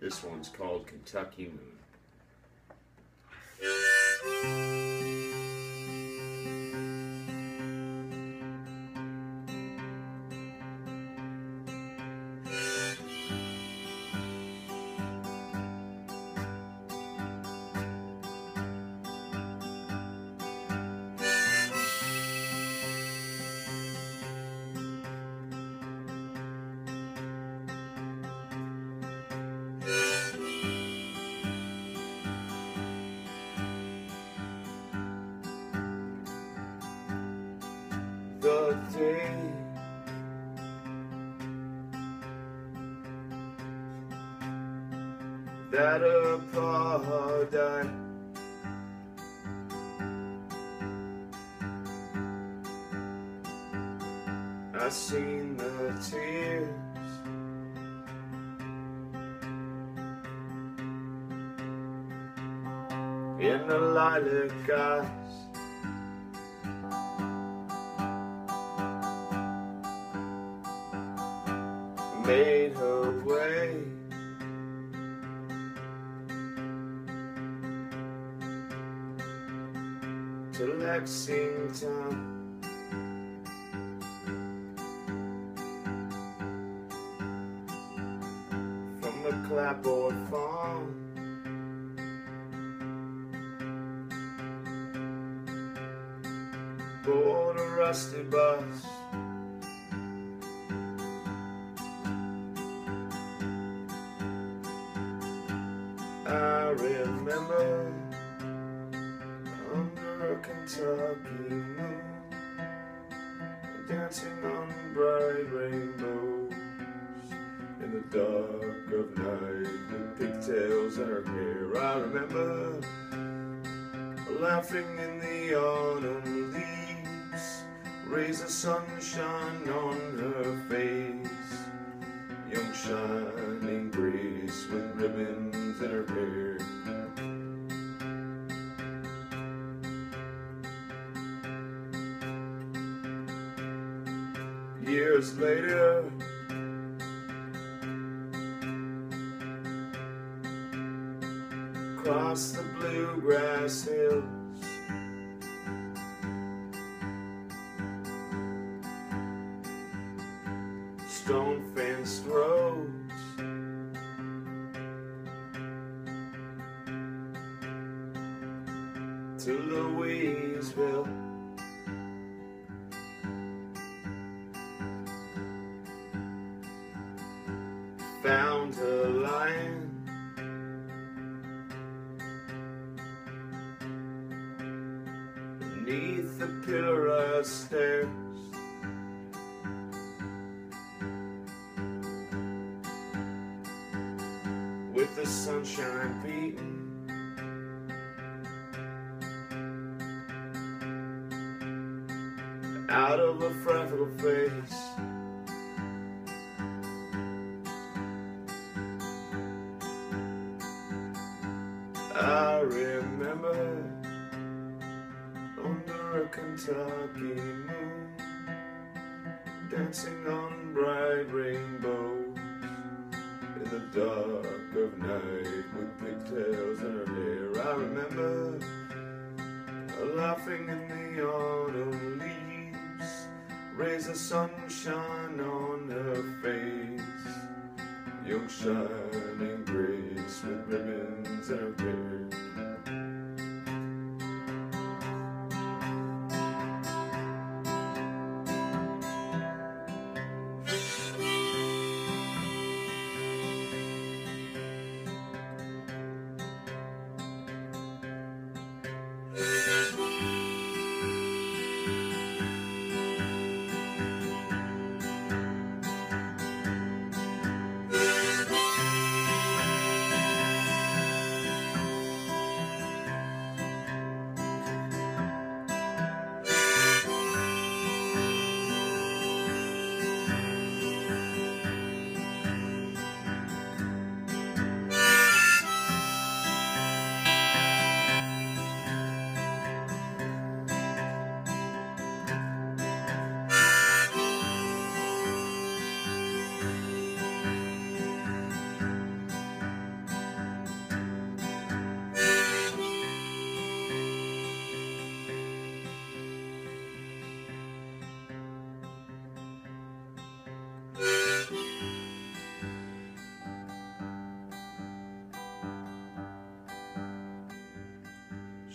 this one's called Kentucky Moon. Day that Apollo died. I seen the tears in the lilac eyes. Made her way. To Lexington. From the clapboard farm. Board a rusty bus. Remember under a Kentucky moon, dancing on bright rainbows in the dark of night with pigtails in her hair. I remember laughing in the autumn leaves, rays of sunshine on her face, young shining Years later, across the bluegrass hills. Stone fenced roads. To Louisville. Found her lying beneath the pillar of stairs. With the sunshine beating. Out of a freckled face. I remember under a Kentucky moon, dancing on bright rainbows in the dark of night with pigtails in her hair. I remember laughing in the autumn leaves, rays of sunshine on her face, young shining grace with ribbons in her hair.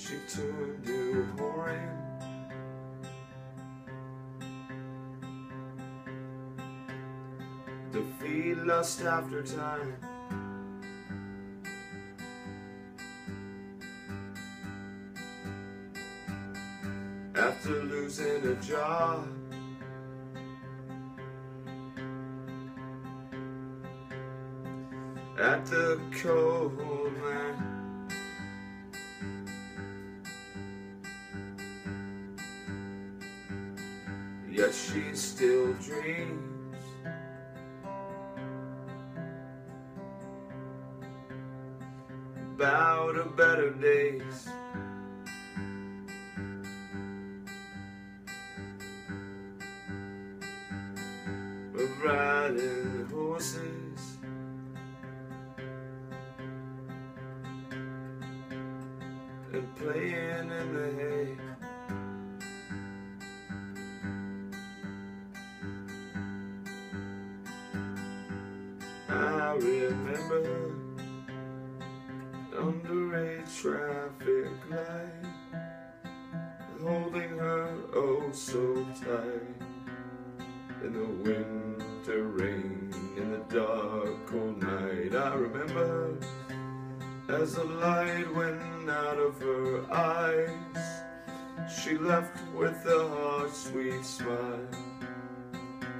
She turned to whoring. To feed lust after time. After losing a job. At the coal Yet she still dreams about a better days. Of riding horses. And playing in the hay. I remember under a traffic light, holding her oh so tight in the winter rain, in the dark cold night. I remember as the light went out of her eyes, she left with a heart sweet smile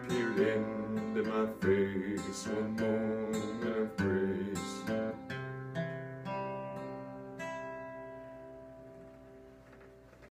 peered into my face one moment of grace.